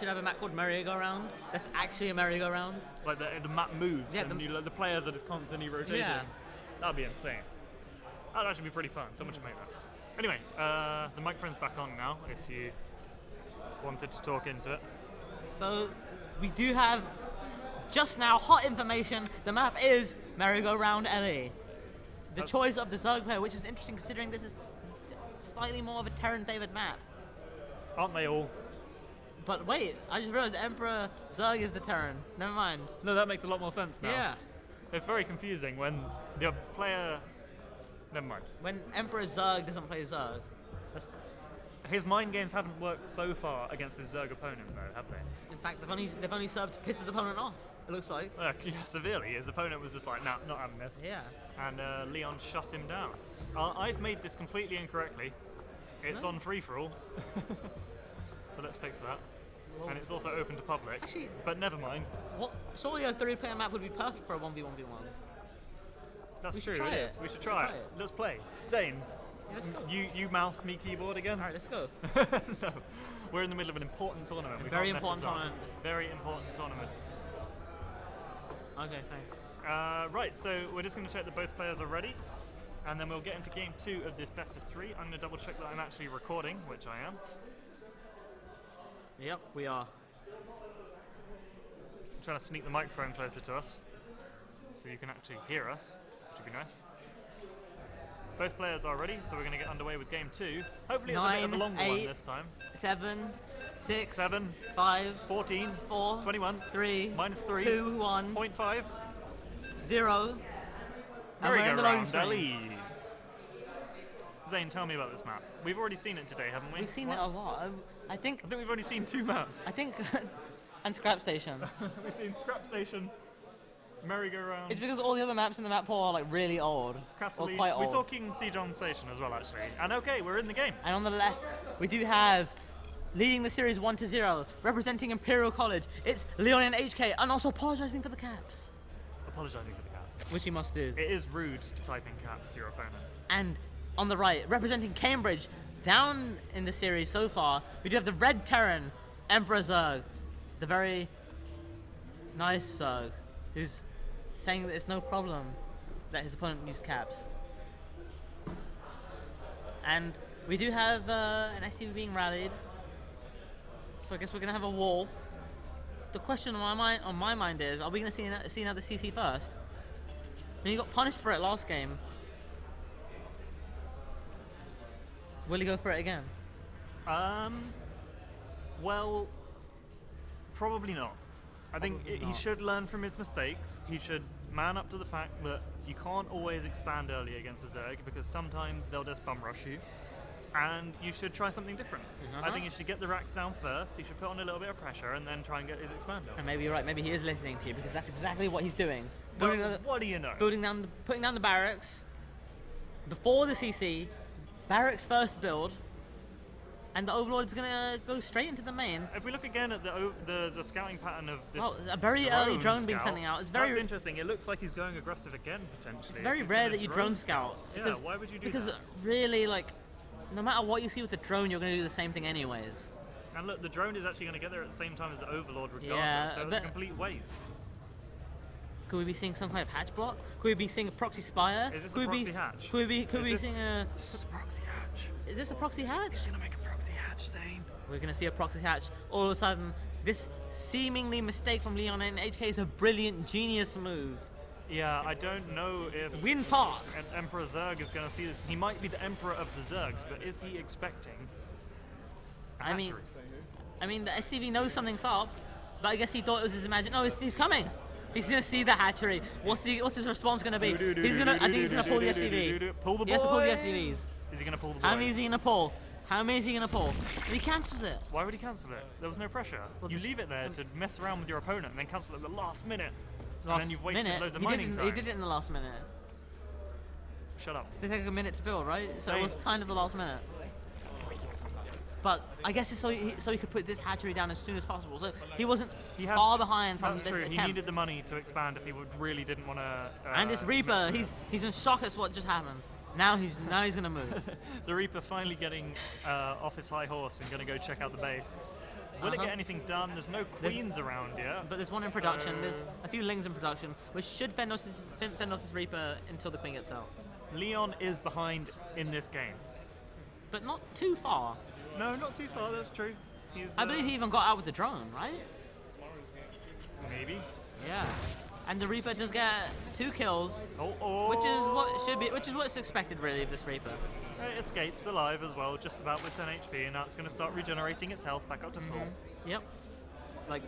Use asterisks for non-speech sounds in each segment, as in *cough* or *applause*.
should have a map called merry-go-round. That's actually a merry-go-round. Like the, the map moves Yeah, and the- you, like, the players are just constantly rotating. Yeah. That'd be insane. That'd actually be pretty fun. Someone should make that. Anyway, uh, the microphone's back on now. If you wanted to talk into it. So we do have just now hot information. The map is merry-go-round LE. The That's- choice of the Zerg player, which is interesting considering this is slightly more of a Terran David map. Aren't they all? But wait, I just realized Emperor Zerg is the Terran. Never mind. No, that makes a lot more sense now. Yeah. It's very confusing when the player. Never mind. When Emperor Zerg doesn't play Zerg. That's, His mind games haven't worked so far against his Zerg opponent, though, have they? in fact, they've only, they've only served to piss his opponent off, it looks like. Uh, *laughs* yeah, severely. His opponent was just like, nah, not having this. Yeah. And uh, Leon shut him down. Uh, I've made this completely incorrectly. It's No. on free for all. *laughs* so let's fix that. And it's also open to public. Actually- but never mind. What? Surely a three player map would be perfect for a 1v1v1. That's We should true. try it. We should We should try, try it. it. Let's play. Zane, Yeah, let's go. you you mouse me keyboard again. Alright, let's go. *laughs* no, we're in the middle of an important tournament. Very important tournament. Very important tournament. Okay, thanks. Uh, right, so we're just going to check that both players are ready, and then we'll get into game two of this best of three. I'm going to double check that I'm actually recording, which I am. Yep, we are. I'm trying to sneak the microphone closer to us, so you can actually hear us, which would be nice. Both players are ready, so we're going to get underway with game two. Hopefully, it's a bit of a Nine, longer one this time. Seven, six, Seven. five, 14, four, 21, three, minus three, two, one, point five. zero. And we're in the loading Merry-go-round. Ali. Zane, tell me about this map. We've already seen it today, haven't we? We've seen Once? it a lot. I, I think. I think we've only seen two maps. I think. *laughs* and Scrap Station. *laughs* we've seen Scrap Station, Merry-Go-Round, It's because all the other maps in the map pool are like really old. Or quite We're talking on Station as well, actually. And okay, we're in the game. And on the left, we do have leading the series 1 to 0, representing Imperial College. It's Leon and HK, and also apologizing for the caps, Apologising for the caps. which he must do. It is rude to type in caps to your opponent. And on the right, representing Cambridge, down in the series so far, we do have the Red Terran, Emperor Zerg, the very nice Zerg, who's saying that it's no problem that his opponent used caps. And we do have uh, an SCV being rallied, so I guess we're gonna have a wall. The question on my mind, on my mind is, are we gonna see, see another CC first? I mean, he got punished for it last game. Will he go for it again? Um, well, probably not. I think Probably i he should learn from his mistakes. He should man up to the fact that you can't always expand early against a Zerg because sometimes they'll just bum rush you. And you should try something different. I Uh-huh. think you should get the racks down first. He should put on a little bit of pressure and then try and get his expander. And maybe you're right. Maybe he is listening to you because that's exactly what he's doing. Well, the, what do you know? building down, the, putting down the barracks before the CC. Barracks first build, and the Overlord is gonna go straight into the main. If we look again at the the, the scouting pattern of this, Well, a very drone early drone being sent out. It's very that's interesting. It looks like he's going aggressive again potentially. It's very rare that you drone scout. Yeah, Because, why would you do because that? really, like, no matter what you see with the drone, you're going to do the same thing anyways. And look, the drone is actually going to get there at the same time as the Overlord, regardless. Yeah, so it's a complete waste. Could we be seeing some kind of hatch block? Could we be seeing a proxy spire? Is this a could we proxy be, hatch? Could we be, could Is we be this- seeing a? This is a proxy hatch. Is this a proxy hatch? He's going to make a proxy hatch, Zane. We're going to see a proxy hatch. All of a sudden, this seemingly mistake from Leon and HK is a brilliant, genius move. Yeah, I don't know if Win Park. Em- Emperor Zerg is going to see this. He might be the Emperor of the Zergs, but is he expecting? a I mean- I mean, the SCV knows something's up, but I guess he thought it was his imagine. No, it's, he's coming. He's gonna see the hatchery. What's the what's his response gonna be? He's gonna. I think he's gonna pull the SCV. Pull the He has to pull the boys! SCVs. Is he going to pull the How boys? many is he gonna pull? How many is he gonna pull? And he cancels it. Why would he cancel it? There was no pressure. Well, you leave it there to mess around with your opponent and then cancel it at the last minute. and Last then you've wasted minute. loads of he, did mining time. he did it in the last minute. Shut up. They take a minute to build, right? So it was kind of the last minute. But I guess it's so he, so he could put this hatchery down as soon as possible. So he wasn't He had- far behind from That's this true. attempt. He needed the money to expand if he would really didn't want to. Uh, and this Reaper, he's he's in shock at what just happened. Now he's now he's gonna move. *laughs* the Reaper finally getting uh, off his high horse and going to go check out the base. Will it Uh-huh. get anything done? There's no There's- queens around yet. But there's one in production. so There's a few lings in production, which should fend off this, fend off this Reaper until the Queen gets out. Leon is behind in this game. But not too far. No, not too far. That's true. He's. I uh, believe he even got out with the drone, right? maybe. Yeah. And the Reaper does get two kills, Oh, oh. which is what should be, which is what's expected really of this Reaper. It escapes alive as well, just about with 10 HP, and now it's going to start regenerating its health back up to full. Yep. Like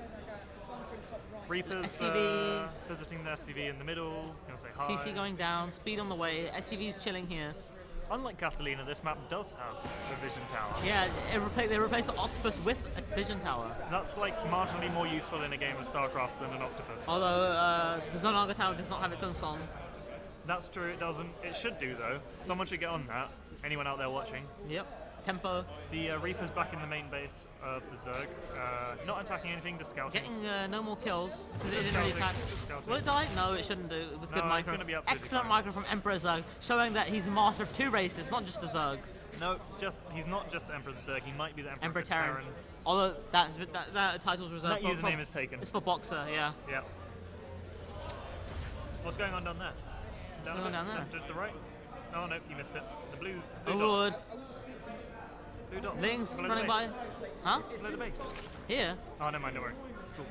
Reapers uh, visiting the SCV in the middle. Gonna say hi. CC going down, speed on the way, SCV's chilling here. Unlike Catalina, this map does have a vision tower. Yeah, repla- they replaced the octopus with a vision tower. That's like marginally more useful in a game of StarCraft than an octopus. Although uh, the Xel'Naga tower does not have its own song. That's true. It doesn't. It should do though. Someone should get on that. Anyone out there watching? Yep. Tempo. The uh, Reaper's back in the main base of the Zerg. Uh, not attacking anything, just scouting. Getting uh, no more kills. it didn't really attack. Will it die? No, it shouldn't do. With No, good micro. Excellent fine. micro from Emperor Zerg, showing that he's a master of two races, not just the Zerg. No, just he's not just Emperor of the Zerg. He might be the Emperor, Emperor Terran. Terran. Although that's, that, that title's reserved That for, username for, is taken. It's for Boxer, yeah. Yeah. What's going on down there? Down going on down there? To the right? Oh no, you missed it. The blue. blue Overlord. Dot. Lings running by. Huh? Below the base. Here. Oh, never mind. Don't worry. It's cool.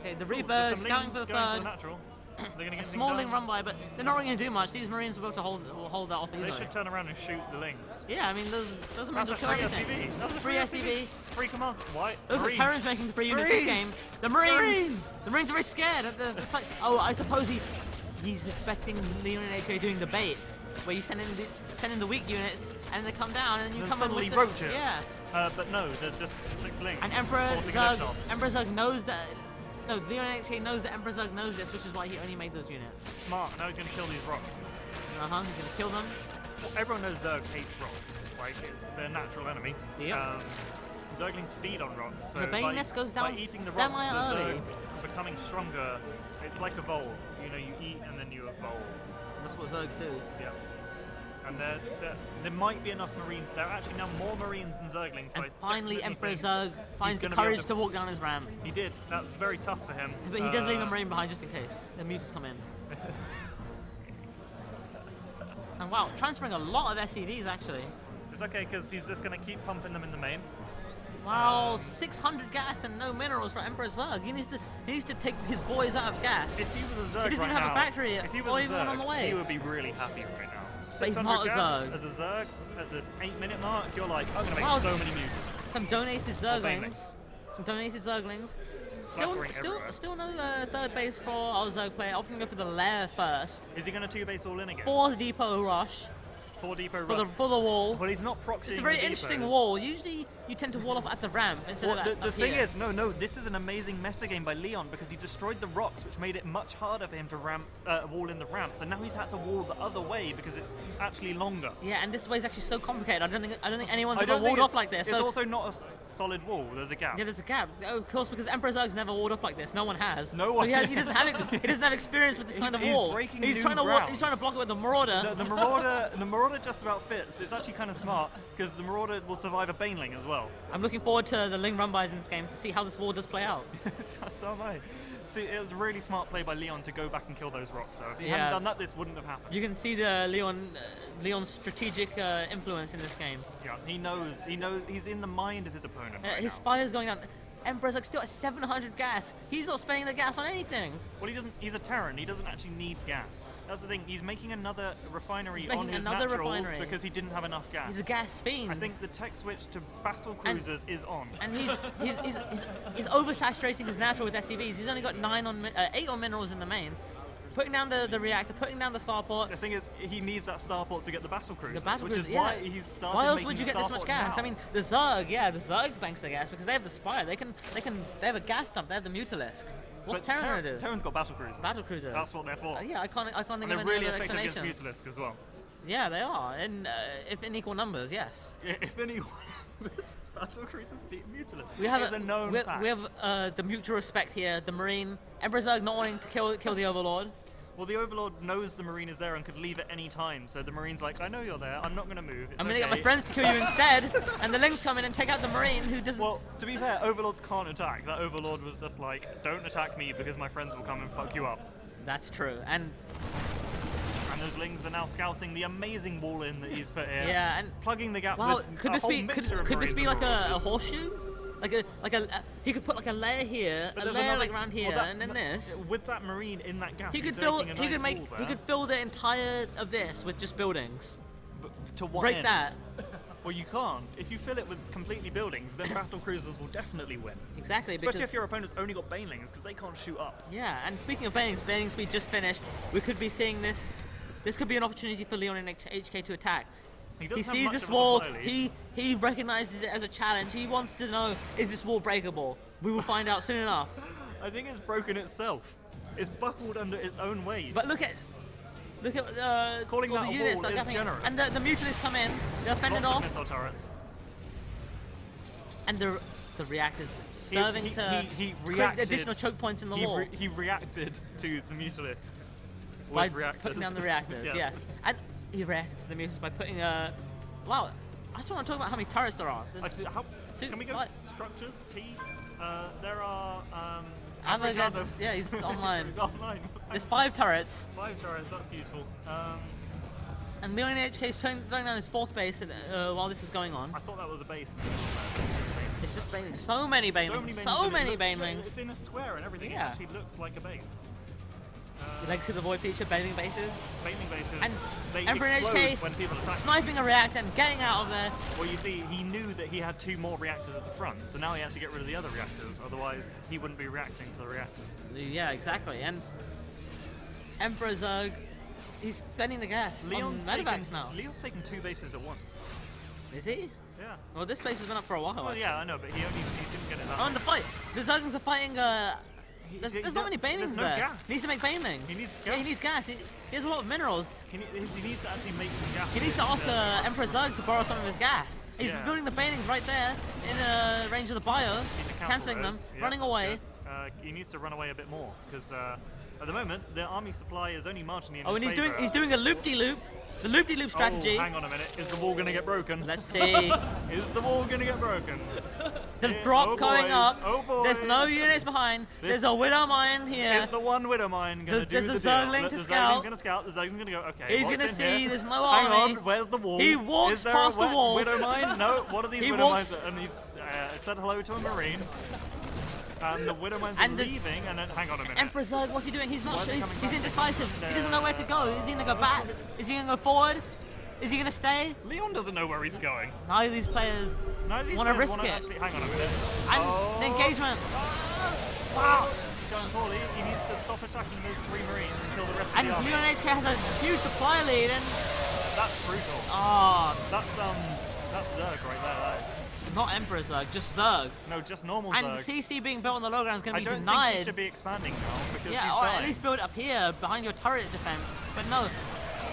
Okay, the Cool, Reaper there's scouting for the third. natural. They're gonna get A small ling run by, but they're not really going to do much. These Marines will be able to hold hold that off easily. They should turn around and shoot the lings. Yeah, I mean, those, those Marines will kill free everything. That's a Free SCV. Free commands. Why? Those Marines. are Terrans making free units this game. The Marines! Marines! The Marines are very scared. It's like, oh, I suppose he he's expecting Leon and HA doing the bait, where you send in the send in the weak units and they come down and then you Then come in suddenly with the, roaches. Yeah. Uh, but no, there's just six lings. And Emperor Zerg. Emperor Zerg knows that. No, Leon HA knows that Emperor Zerg knows this, which is why he only made those units. Smart. Now he's going to kill these rocks. Uh huh. He's gonna kill them. Well, everyone knows Zerg hates rocks. Like, it's their natural enemy. Yep. Um, Zerglings feed on rocks. So the by, Bayoness goes by down eating the semi rocks, the early. Zergs becoming stronger. It's like evolve. You know, you eat and then you evolve. That's what Zergs do. Yeah. And there, there, there might be enough Marines. There are actually now more Marines than Zerglings. So And finally, Emperor Zerg finds the gonna be able courage to- to walk down his ramp. He did. That was very tough for him. *laughs* But he does leave Uh, a Marine behind just in case. The mutas come in. *laughs* and wow, transferring a lot of SCVs actually. It's okay because he's just going to keep pumping them in the main. Wow, 600 gas and no minerals for Emperor Zerg. He needs to he needs to take his boys out of gas. If he was a Zerg He doesn't right have a factory if he or was a even one on the way. he would be really happy right now. But he's not a Zerg. As a Zerg, at this eight minute mark, you're like, I'm gonna make Wow. so many mutants. Some donated Zerglings. Some donated Zerglings. Still, still, everywhere. still no uh, third base for our Zerg player. Opting to go for the lair first. Is he gonna two base all in again? Four depot rush Depot for the for the wall. Well, he's not proxying. It's a very interesting wall. Usually, you tend to wall off at the ramp instead Well, of the, at, the thing here. is, no, no, this is an amazing meta game by Leon because he destroyed the rocks, which made it much harder for him to ramp, uh, wall in the ramp. So now he's had to wall the other way because it's actually longer. Yeah, and this way is actually so complicated. I don't think I don't think anyone's I ever walled off like this. It's So also not a s- solid wall. There's a gap. yeah, there's a gap. Oh, Of course, because Emperor Zerg's never walled off like this. No one has. No So one he, has, he doesn't have he doesn't have experience with this *laughs* kind of He's- he's wall. breaking he's trying to he's trying to block it with the Marauder. the, the Marauder, the Marauder just about fits. It's actually kind of smart because the Marauder will survive a Baneling as well. I'm looking forward to the Ling run bys in this game to see how this war does play out. *laughs* so am I. See, it was a really smart play by Leon to go back and kill those rocks. So if he Yeah. hadn't done that, this wouldn't have happened. You can see the Leon uh, Leon's strategic uh, influence in this game. yeah, he knows. He knows. He's in the mind of his opponent. Uh, right his now. is going down. Emperor's like still at 700 gas. He's not spending the gas on anything. Well, he doesn't. He's a Terran. He doesn't actually need gas. That's the thing. He's making another refinery He's on making his another natural refinery. because he didn't have enough gas. He's a gas fiend. I think the tech switch to battle cruisers is on. And he's he's, he's, he's, he's oversaturating his natural with SCVs. He's only got nine on uh, eight on minerals in the main. Putting down the, the reactor, putting down the starport. the thing is, he needs that starport to get the battle cruisers, The battle which is cruiser, why yeah. he's started Why else would you get this much gas? now. I mean, the Zerg, yeah, the Zerg banks the gas because they have the Spire. They can, they can, they have a gas dump. They have the Mutalisk. What's But Terran Ter- gonna do? Terran's got battle cruisers. Battle cruisers. That's what they're for. Uh, yeah, I can't, I can't And think they're of any really other effective against explanation. Mutalisk as well. Yeah, they are, and uh, if in equal numbers, yes. Yeah, *laughs* If anyone *laughs* battle cruisers beat Mutalisk, We have it's a, known we, fact. we have uh, the mutual respect here. The Marine Emperor Zerg not wanting to kill kill the Overlord. Well, the Overlord knows the Marine is there and could leave at any time. So the Marine's like, I know you're there. I'm not going to move. It's I'm gonna get my friends to kill you instead, *laughs* and the Lings come in and take out the Marine who doesn't. Well, to be fair, Overlords can't attack. That Overlord was just like, don't attack me because my friends will come and fuck you up. That's true. And Those Lings are now scouting the amazing wall in that he's put here. yeah, and Plugging the gap wow, could this be could, could this be like a, a horseshoe? Like a like a uh, he could put like a layer here, But a layer another- like around well, here, that- and then this. With that Marine in that gap, He could build. He could make. He could build the entire of this with just buildings. But to what break end? that. *laughs* Well, you can't. If you fill it with completely buildings, then battle cruisers will definitely win. Exactly. Especially because, if your opponent's only got banelings, because they can't shoot up. Yeah, and speaking of Banning, Banning Speed just finished. We could be seeing this. This could be an opportunity for Leon and HK to attack. He, He sees this wall. He he recognizes it as a challenge. He wants to know: is this wall breakable? We will find out soon enough. I think it's broken itself. It's buckled under its own weight. But look at look at uh, Calling all that the units wall is generous. And the, the Mutalisks come in. They're fended off, missile turrets. and the the reactors serving he, to he, he reacted, additional choke points in the he, wall re- he reacted to the Mutalisk by reactors. putting down the reactors. yes. and he reacted to the Mutalisks by putting a. Wow, I just want to talk about how many turrets there are. There's- how, Two- can we go what? structures? T. Uh, there are. Um, yeah, he's *laughs* online. he's online. There's five turrets. Five turrets. That's useful. Um, And Leon HK is putting down his fourth base uh, while this is going on. I thought that was a base. It's just banelings. So many So many banelings. banelings. So many banelings. It's in a square and everything. Yeah. It actually looks like a base. You like to see the void feature baneling bases? Baneling bases. And they Emperor HK when people attack. sniping a reactor and getting out of there. Well, you see, he knew that he had two more reactors at the front, so now he has to get rid of the other reactors. Otherwise, he wouldn't be reacting to the reactors. Yeah, exactly. And Emperor Zerg, he's spending the gas Leon's on taking, medevacs now. Leon's taking two bases at once. Is he? Yeah. Well, this place has been up for a while. Well, actually. yeah, I know, but he only he didn't get it that. Oh, and the fight. The Zerglings are fighting. Uh, there's, there's not many there's no there. gas. He needs to make banelings. He needs Yeah, he gas. needs gas. He, he has a lot of minerals. He, he needs to actually make some gas. He needs to ask uh, Emperor Zerg to borrow some of his gas. He's Yeah. building the banelings right there in uh, range of the bio, cancelling them. Yeah, running away. Uh, he needs to run away a bit more because uh, at the moment the army supply is only marginally in Oh, and he's doing he's doing a loop-de-loop, the loop-de-loop strategy. Oh, hang on a minute. Is the wall going to get broken? Let's *laughs* see. Is the wall going to get broken? *laughs* The drop oh going boys, up. Oh There's no units behind. This- There's a widow mine here. here. Is the one widow mine going The- to do there's the a deal? Zergling to the scout. Going to scout. The Zergling's going to go. Okay. He's gonna see here? there's no Hang army. on. Where's the wall? He walks past the wall. Widow mine? No. What are these *laughs* He widow walks- mines? And he's uh, said hello to a marine. And the widow mines And the- leaving. And then hang on a minute. Emperor Zerg, what's he doing? He's not sure. He's, he's indecisive. He doesn't know where to go. Is he gonna go back? Is he gonna go forward? Is he gonna stay? Leon doesn't know where he's going. Neither of these players Neither of these want to risk it. Actually, hang on a minute. And oh. the engagement. Wow. He's going poorly. He needs to stop attacking those three marines and kill the rest And of the army. Leon HK has a huge supply lead. And That's brutal. oh, That's um, that's Zerg right there. That is. not Emperor Zerg, just Zerg. No, just normal And Zerg. CC being built on the low ground is gonna I be don't think denied. he should be expanding now because yeah, he's or dying. at least build it up here behind your turret defense. But no,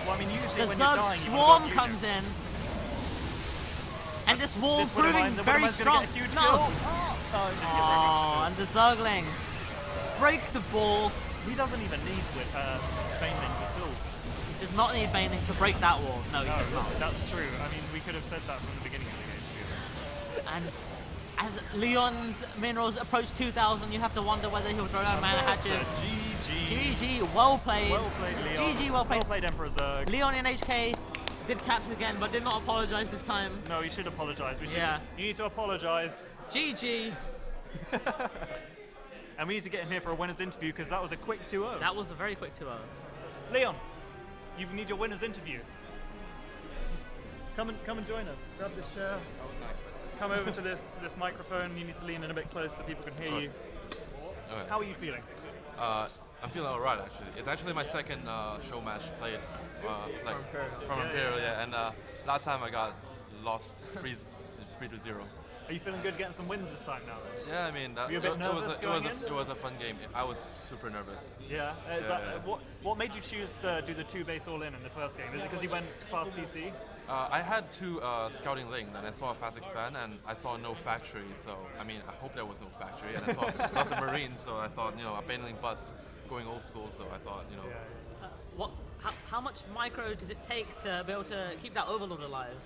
well, I mean, usually the when Zerg dying, swarm comes in. And this wall This Widow proving Mine- very Widow Mine's gonna strong. get a huge no. Oh, he didn't get very Oh, and the Zerglings break the ball. He doesn't even need with uh, Banelings at all. He Does not need Baning to break that wall. No, he does not. that's true. I mean, we could have said that from the beginning of the game. to be honest. And as Leon's minerals approach 2,000, you have to wonder whether he'll throw down mana hatches. GG. GG, well played. Well played, Leon. GG, well played. Well played, Emperor Zerg. Leon in HK did caps again, but did not apologize this time. No, you should apologise. We should. Yeah. You need to apologise. GG. *laughs* And we need to get him here for a winner's interview because that was a quick 2-0. That was a very quick two hours. Leon, you need your winner's interview. Come and come and join us. Grab this chair. Come over to this this microphone. You need to lean in a bit closer so people can hear you. Okay. How are you feeling? Uh, I'm feeling alright actually. It's actually my second uh, show match played uh, like Imperial. from Yeah, Imperial, yeah. yeah. And uh, last time I got lost *laughs* three three to zero. Are you feeling good getting some wins this time now? Then? Yeah, I mean, that, Were you a bit it, it was nervous a, it was a, in? it was a fun game. I was super nervous. Yeah. Is Yeah, that, yeah. What What made you choose to do the two base all in in the first game? Is it because you went fast CC? Uh, I had two uh, scouting ling, and I saw a fast expand, and I saw no factory. So I mean, I hope there was no factory, and I saw *laughs* lots of marines. So I thought, you know, a abandoning bus, going old school. So I thought, you know, Yeah. Uh, what? How, how much micro does it take to be able to keep that overlord alive?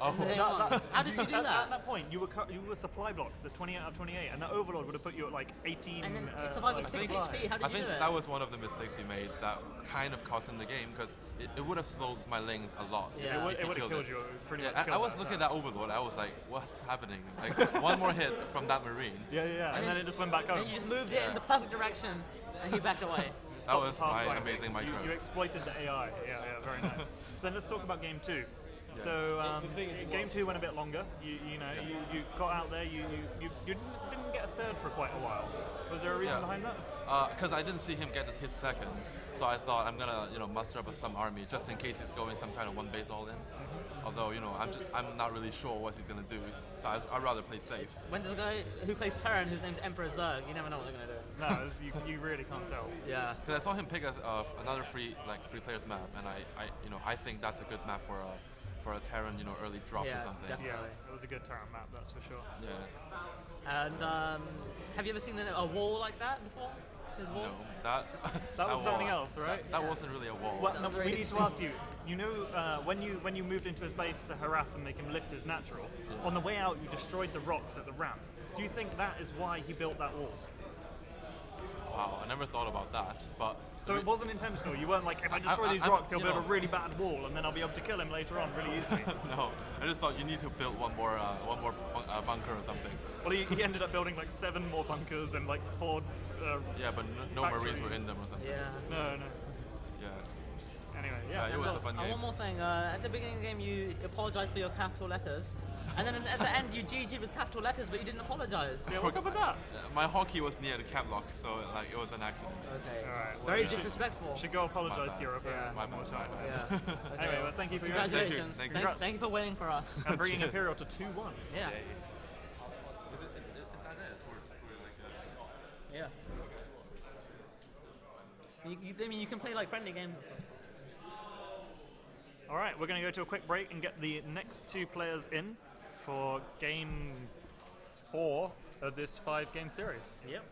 Oh, That- that- How did you do at, that? At that point, you were cu- you were supply blocks at 28 out of 28, and that overlord would have put you at like 18. And then uh, survive with six supply. HP. How did I you think do it? that was one of the mistakes he made that kind of cost him the game because it, it would have slowed my lanes a lot. if- Yeah. It would, if it he would have killed it. you. Pretty Yeah, much. I, I was that looking at that overlord. I was like, what's happening? Like *laughs* one more hit from that marine. Yeah, yeah, yeah. And, then, then- it just went back home. And you just moved it in the perfect direction, and he backed away. That was my amazing You- micro. You, exploited the AI. Yeah, yeah, very nice. *laughs* so then let's talk about game two. So um, game two went a bit longer. You, you know, you, you got out there. You, you, you, you didn't get a third for quite a while. Was there a reason Yeah. behind that? Because I didn't see him get his second, so I thought I'm gonna, you know, muster up some army just in case he's going some kind of one base all in. Although, you know, I'm, just, I'm not really sure what he's gonna do, so I'd, I'd rather play safe. When does a guy who plays Terran, whose name's Emperor Zerg, you never know what they're gonna do. *laughs* No, you, you really can't tell. *laughs* Yeah. Because I saw him pick a, uh, another free, like free players map, and I, I, you know, I think that's a good map for a, for a Terran, you know, early drops Yeah, or something. definitely. Yeah, it was a good Terran map, that's for sure. Yeah. And um, have you ever seen a, a wall like that before? His wall? No, *laughs* that. That was wall- something else, right? That, that Yeah. wasn't really a wall. Well, no, we need to ask you. *laughs* You know, uh, when you when you moved into his base to harass and make him lift his natural, on the way out you destroyed the rocks at the ramp. Do you think that is why he built that wall? Wow, I never thought about that, but. So it wasn't intentional. You weren't like, if I destroy I- these I'm- rocks, he'll you build a really bad wall, and then I'll be able to kill him later on really easily. *laughs* no, I just thought you need to build one more, uh, one more bun- uh, bunker or something. well, he, he ended up building like seven more bunkers and like four. Uh, Yeah, but no, no marines were in them or something. Yeah. no, no. Yeah. Anyway, Yeah, yeah. it was a fun uh, game. one more thing. Uh, at the beginning of the game, you apologize for your capital letters. And then at the end, you GG with capital letters, but you didn't apologize. yeah, what's up with that? Uh, My hotkey was near the cap lock, so like it was an accident. Okay. All right, Very you should- disrespectful. Should go apologize to your opponent. My one more time. Yeah. *laughs* Okay. Anyway, well, thank you for your Congratulations. Thank you. Thank, thank you for waiting for us. and bringing *laughs* Imperial to 2 1. Yeah. Is, it, is that it for, for like uh, Yeah. You, you, I mean, you can play like friendly games and stuff. All right, we're going to go to a quick break and get the next two players in for game four of this five game series. Yep.